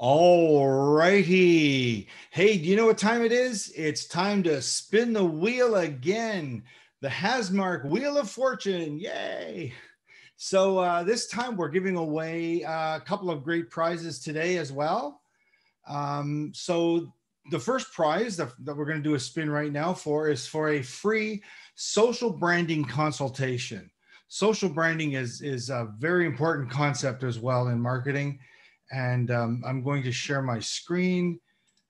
All righty. Hey, do you know what time it is? It's time to spin the wheel again. The Hasmark Wheel of Fortune. Yay. So uh, this time we're giving away a couple of great prizes today as well. Um, so the first prize that, that we're going to do a spin right now for is for a free social branding consultation. Social branding is, is a very important concept as well in marketing and um, I'm going to share my screen.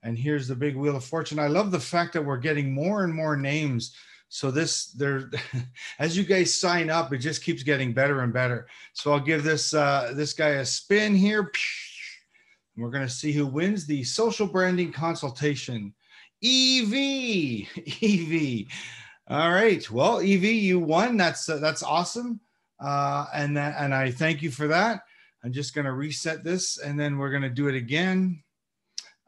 And here's the big wheel of fortune. I love the fact that we're getting more and more names. So this there, as you guys sign up, it just keeps getting better and better. So I'll give this uh, this guy a spin here. And We're going to see who wins the social branding consultation. EV, EV. All right. Well, EV, you won. That's uh, that's awesome. Uh, and that, and I thank you for that. I'm just going to reset this and then we're going to do it again.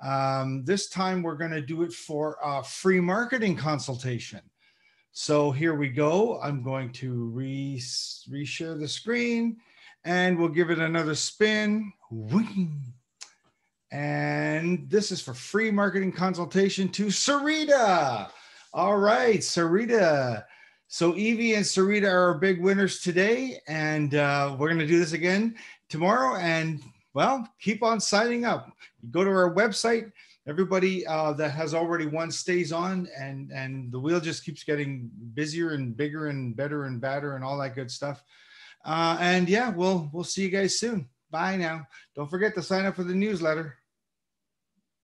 Um, this time we're going to do it for a free marketing consultation. So here we go. I'm going to re reshare the screen and we'll give it another spin. And this is for free marketing consultation to Sarita. All right, Sarita. So Evie and Sarita are our big winners today, and uh, we're going to do this again tomorrow. And well, keep on signing up. Go to our website. Everybody uh, that has already won stays on, and and the wheel just keeps getting busier and bigger and better and badder and all that good stuff. Uh, and yeah, we'll we'll see you guys soon. Bye now. Don't forget to sign up for the newsletter.